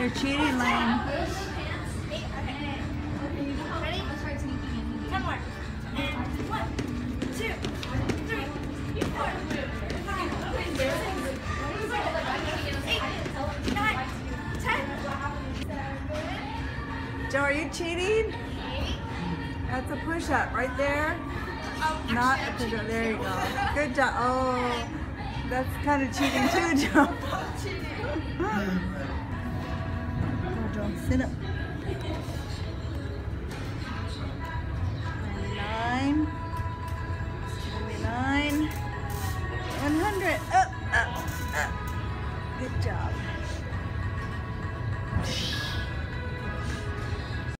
You're cheating, Lane. Joe, are you cheating? That's a push-up right there. Not a push-up. There you go. Good job. Oh, that's kind of cheating too, Joe. down. Sit up. Nine. 100. Up, up, up. Good job.